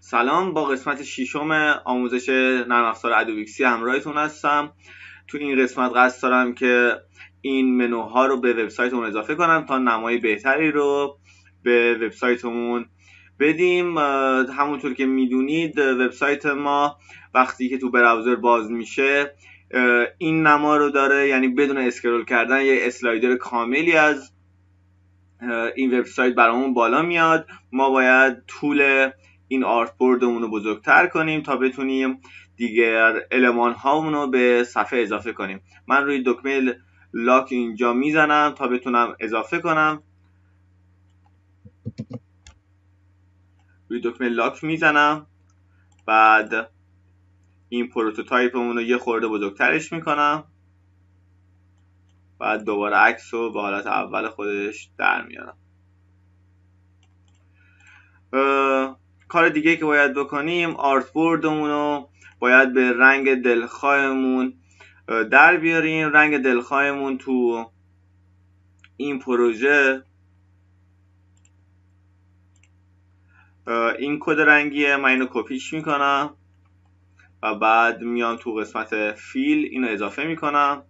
سلام با قسمت ششم آموزش نرم افزار ادوبیکسی همراهتون هستم. تو این قسمت قصد دارم که این منوها رو به وبسایتمون اضافه کنم تا نمای بهتری رو به وبسایتمون بدیم. همونطور که می‌دونید وبسایت ما وقتی که تو براوزر باز میشه این نما رو داره یعنی بدون اسکرول کردن یه اسلایدر کاملی از این وبسایت برامون بالا میاد. ما باید طول این آرت بوردمون رو بزرگتر کنیم تا بتونیم دیگر المان هامون رو به صفحه اضافه کنیم. من روی دکمه لاک اینجا می‌زنم تا بتونم اضافه کنم. روی دکمه لاک می‌زنم. بعد این پروتوتایپمون رو یه خورده بزرگترش می‌کنم. بعد دوباره عکس رو به حالت اول خودش در میارم. کار دیگه که باید بکنیم آرت بوردمون رو باید به رنگ دلخواهمون در بیاریم. رنگ دلخواهمون تو این پروژه این کد رنگیه من اینو کپیش می‌کنم. و بعد میام تو قسمت fill اینو اضافه می‌کنم.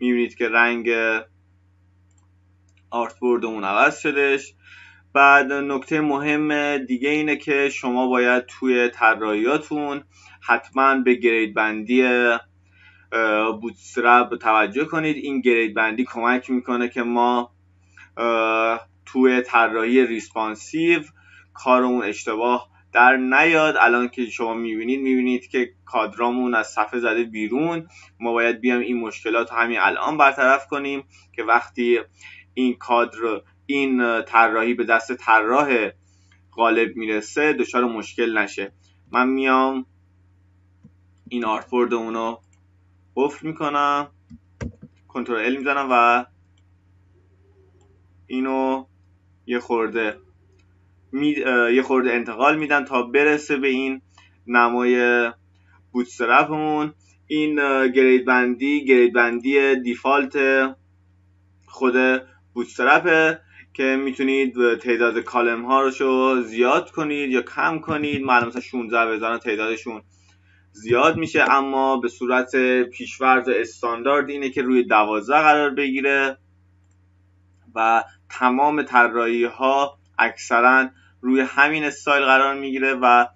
می‌بینید که رنگ artboard مون عوض شدش بعد نکته مهم دیگه اینه که شما باید توی طراحیاتون حتما به grid بندی Bootstrap توجه کنید. این grid بندی کمک می‌کنه که ما توی طراحی responsive کارمون اشتباه در نیاد. الان که شما می‌بینید می‌بینید که کادرامون از صفحه زده بیرون. ما باید بیام این مشکلات همین الان برطرف کنیم که وقتی این کادر این طراحی به دست طراح غالب می‌رسه دچار مشکل نشه. من میام این آرتبورد اونو قفل می‌کنم کنترل ال می‌زنم و اینو یه خورده می... یه خورده انتقال میدم تا برسه به این نمای بوتسترپمون این گرید بندی گرید بندی دیفالت خود بوتسترپه که می‌تونید تعداد کالم ها رو زیاد کنید یا کم کنید. معلوم مثلا 16 بزنن تعدادشون زیاد میشه اما به صورت پیشورز استاندارد اینه که روی 12 قرار بگیره و تمام طراحی ها اکثرا روی همین استایل قرار می‌گیره و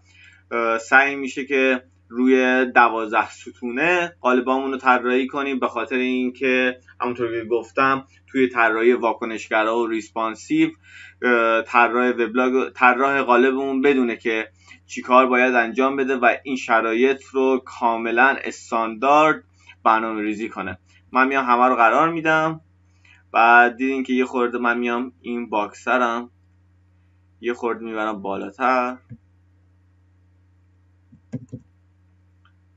سعی میشه که روی دوازده ستونه قالبامون رو طراحی کنیم به خاطر اینکه همونطور که گفتم توی طراحی واکنشگرا و responsive طراح وبلاگ طراح قالبمون بدونه که چیکار باید انجام بده و این شرایط رو کاملا استاندارد برنامه ریزی کنه. من میام همه رو قرار میدم. بعد دیدین که یه خورده من میام این باکسرم. یه خورده می‌برم بالاتر.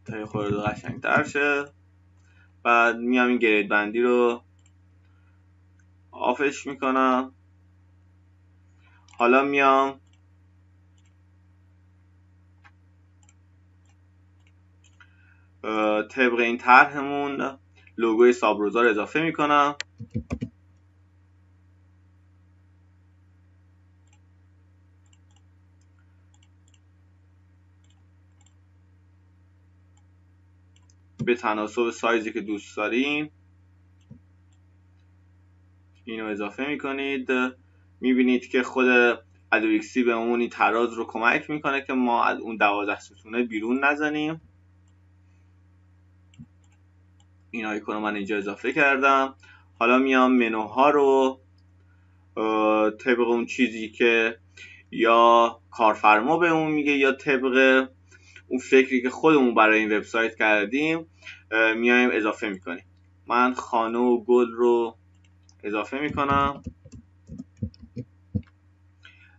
تا یه خورده قشنگ تر شه. بعد میام این گرید بندی رو آفش می‌کنم. حالا میام طبق این طرحمون لوگوی سابروزار اضافه می‌کنم. به تناسب سایزی که دوست داریم اینو اضافه می‌کنید. می‌بینید که خود ادوبیکسی به اون تراز رو کمک می‌کنه که ما از اون دوازده ستونه بیرون نزنیم. این آیکون رو من اینجا اضافه کردم. حالا میام منوها رو. طبق اون چیزی که یا کارفرما به اون میگه یا طبق اون فکری که خودمون برای این وبسایت کردیم میایم اضافه می‌کنیم. من خانه و گل رو اضافه می‌کنم.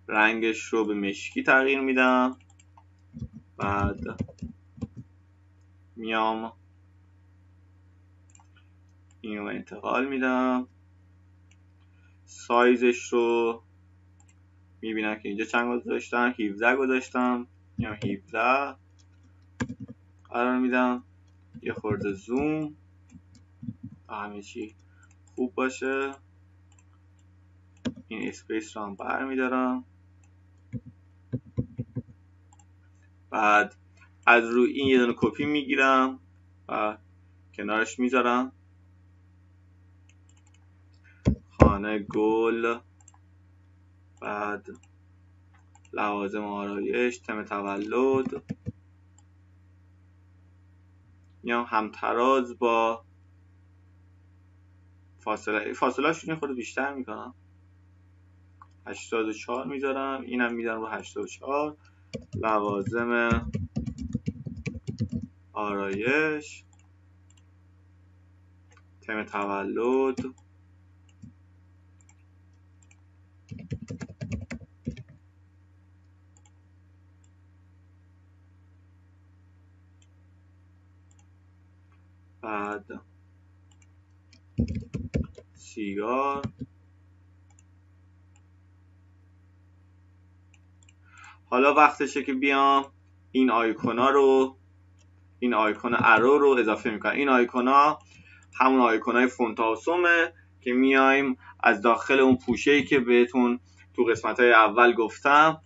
رنگش رو به مشکی تغییر میدم. بعد میام اینو انتقال میدم. سایزش رو می‌بینم که اینجا چند گذاشتم؟ 17 گذاشتم. یا 17 قرار میدم یه خورده زوم. همه چی خوب باشه. این اسپیس رو هم برمیدارم بعد از روی این یه دونه کپی می‌گیرم و کنارش می‌ذارم. خانه گل. بعد لوازم آرایش تم تولد. میام همتراز با فاصله فاصله شون خود بیشتر می‌کنم. 84 می‌ذارم. اینم می‌ذارم رو 84 لوازم آرایش. تم تولد. بعد سیگار. حالا وقتشه که بیام این آیکونا رو این آیکون ارو رو اضافه می‌کنم. این آیکونا همون آیکون های فونتاسومه که میایم از داخل اون پوشه ای که بهتون تو قسمت های اول گفتم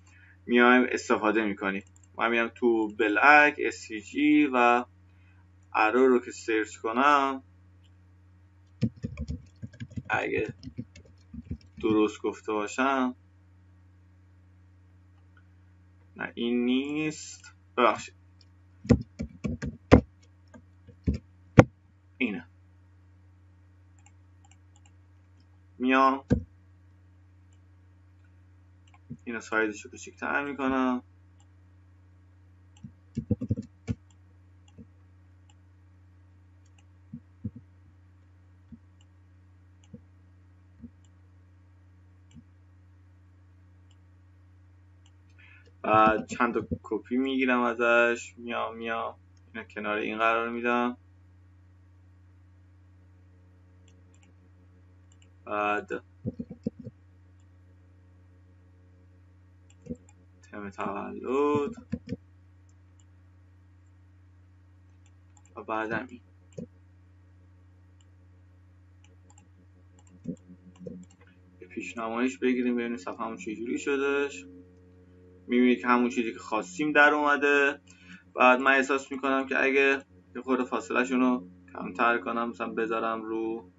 میایم استفاده می‌کنیم. من میام تو بلک SCG و ارو رو که سرچ کنم اگه درست گفته باشم نه این نیست. ببخشید. اینه. میام. اینو سایزش رو کوچیک‌تر می‌کنم. چند تا کپی می‌گیرم ازش. میام میام. اینا کنار این قرار میدم. بعد تم تولد. و بعد این پیشنمایش بگیریم ببینیم صفحه همون چجوری شدش می‌بینید که همون چیزی که خواستیم در اومده. بعد من احساس می‌کنم که اگه یه خورده فاصله رو کمتر کنم مثلا بذارم رو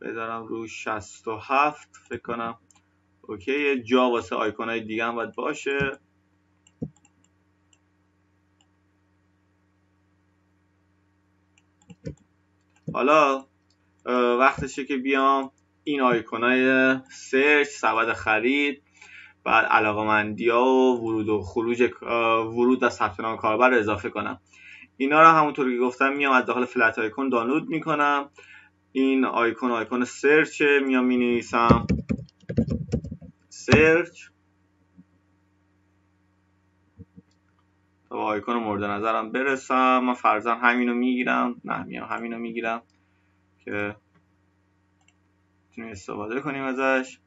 بذارم رو 67 فکر کنم. اوکی جا واسه آیکون های دیگه هم باید باشه. حالا وقتشه که بیام. این آیکون های search سبد خرید بعد علاقمندی ها و ورود و خروج ورود و ثبت نام کاربر اضافه کنم. اینا رو همونطور که گفتم میام از داخل Flaticon دانلود می‌کنم. این آیکون آیکون search میام می نویسم search. تا آیکون مورد نظرم برسم. من فرضاً همینو می‌گیرم. نه میام همینو می‌گیرم که می‌تونیم استفاده کنیم ازش.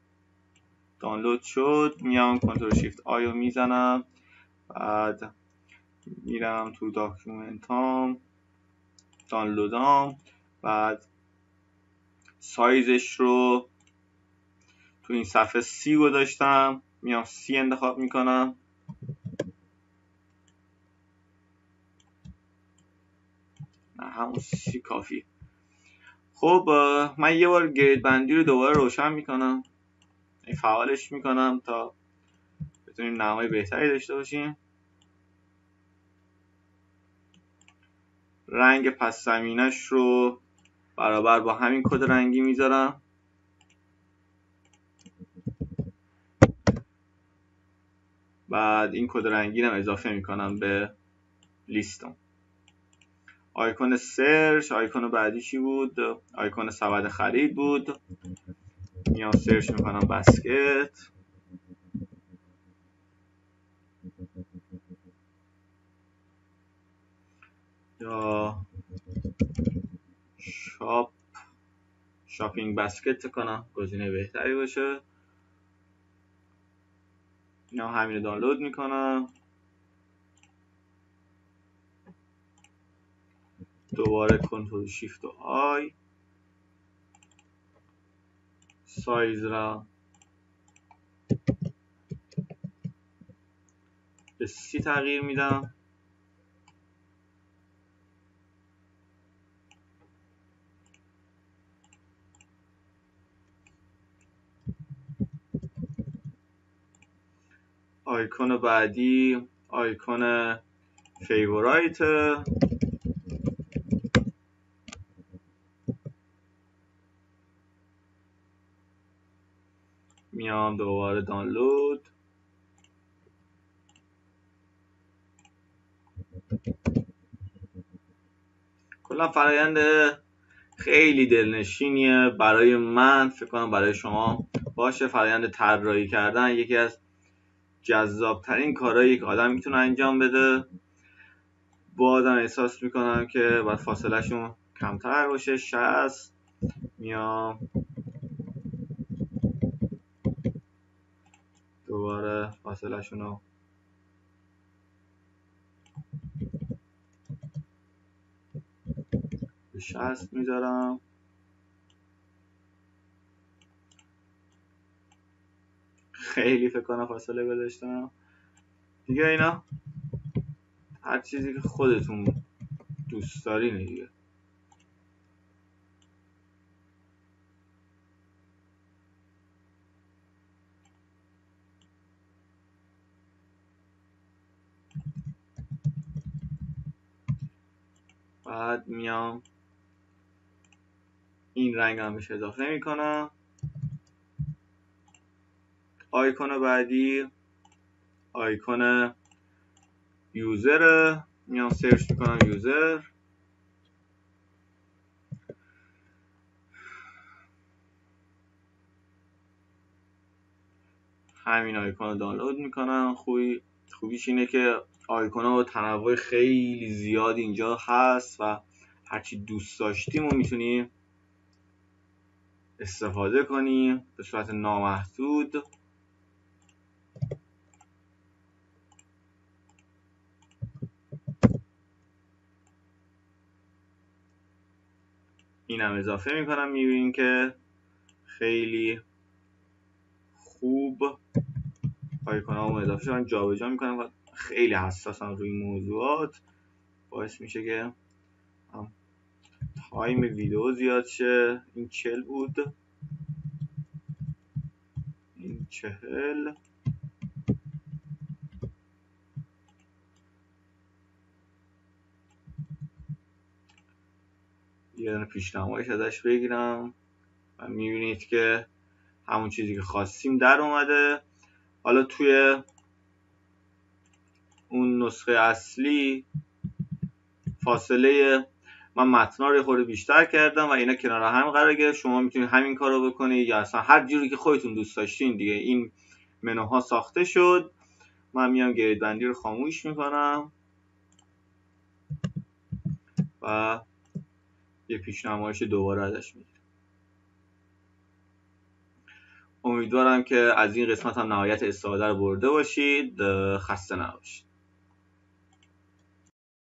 دانلود شد. میام control shift I و می‌زنم. بعد میرم تو document ام. دانلودام. بعد سایزش رو تو این صفحه سی گذاشتم. میام سی انتخاب می‌کنم. همون سی کافی خب من یه بار گرید بندی رو دوباره روشن می‌کنم. فعالش می‌کنم تا بتونیم نمای بهتری داشته باشیم. رنگ پس زمینش رو برابر با همین کد رنگی می‌ذارم. بعد این کد رنگی رو اضافه می‌کنم به لیستم. آیکون search آیکون بعدی چی بود؟ آیکون سبد خرید بود. میام search می‌کنم basket. یا shop shopping basket کنم. گزینه بهتری باشه. اینا همین دانلود می‌کنم. دوباره کنترل شیفت و آی. سایز را به سی تغییر میدم. آیکون بعدی آیکون فیورایت. میام دوباره دانلود. کلا فرایند خیلی دلنشینیه. برای من فکر کنم برای شما باشه. فرایند طراحی کردن یکی از جذابترین کارهایی که آدم می‌تونه انجام بده. بازم احساس می‌کنم که باید فاصلهشون کمتر باشه. شست میام. دوباره فاصلهشون رو به شست می‌ذارم. خیلی فکر کنم فاصله گذاشتم. دیگه اینا هر چیزی که خودتون دوست دارین دیگه. بعد میام. این رنگ هم بهش اضافه می‌کنم. آیکون بعدی. آیکون user. میام search می‌کنم user. همین آیکون رو دانلود می‌کنم. خوبی خوبیش اینه که آیکون ها و تنوع خیلی زیاد اینجا هست و هرچی دوست داشتیم و می‌تونیم استفاده کنیم. به صورت نامحدود. اینم اضافه می‌کنم می‌بینیم که خیلی خوب آیکون ها اضافه شدن جابجا می‌کنم و خیلی حساسم روی موضوعات. باعث میشه که تایم ویدیو زیاد شه. این چل بود. این چهل. یه دونه پیشنمایش ازش بگیرم و می‌بینید که همون چیزی که خواستیم در اومده. حالا توی نسخه اصلی فاصله من متنا رو خورده بیشتر کردم و اینا کنار هم قرار گرفت. شما می‌تونید همین کار رو بکنید یا اصلا هر جوری که خودتون دوست داشتین دیگه. این منوها ساخته شد. من میام گرید بندی رو خاموش می‌کنم. و یه پیشنمایش دوباره ازش می‌گیرم. امیدوارم که از این قسمت هم نهایت استفاده رو برده باشید. خسته نباشید.